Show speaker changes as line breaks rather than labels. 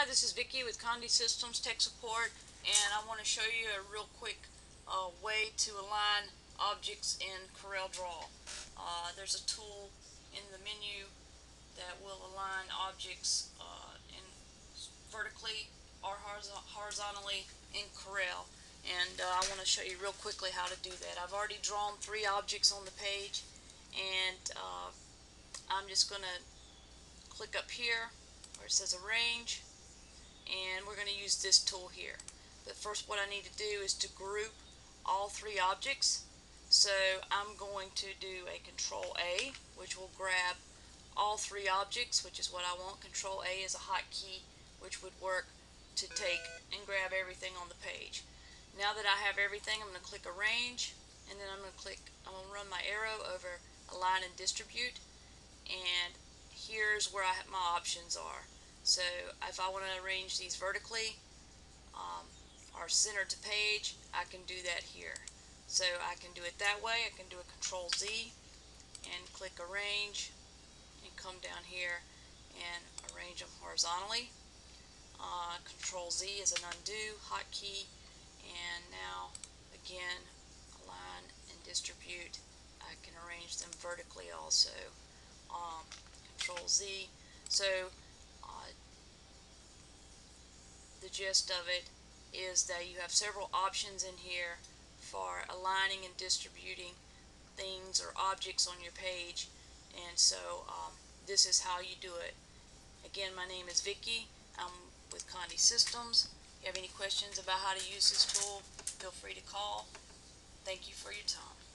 Hi, this is Vicky with Condé Systems Tech Support, and I want to show you a real quick uh, way to align objects in CorelDRAW. Uh, there's a tool in the menu that will align objects uh, in vertically or horizontally in Corel. And uh, I want to show you real quickly how to do that. I've already drawn three objects on the page, and uh, I'm just going to click up here where it says arrange and we're going to use this tool here. But first what I need to do is to group all three objects. So I'm going to do a control A which will grab all three objects which is what I want. Control A is a hotkey which would work to take and grab everything on the page. Now that I have everything I'm going to click arrange and then I'm going to click I'm going to run my arrow over align and distribute and here's where I my options are. So if I want to arrange these vertically um, or center to page, I can do that here. So I can do it that way. I can do a control Z and click arrange and come down here and arrange them horizontally. Uh, control Z is an undo hotkey and now again align and distribute. I can arrange them vertically also. Um, control Z. So gist of it is that you have several options in here for aligning and distributing things or objects on your page and so um, this is how you do it. Again my name is Vicky. I'm with Condé Systems. If you have any questions about how to use this tool feel free to call. Thank you for your time.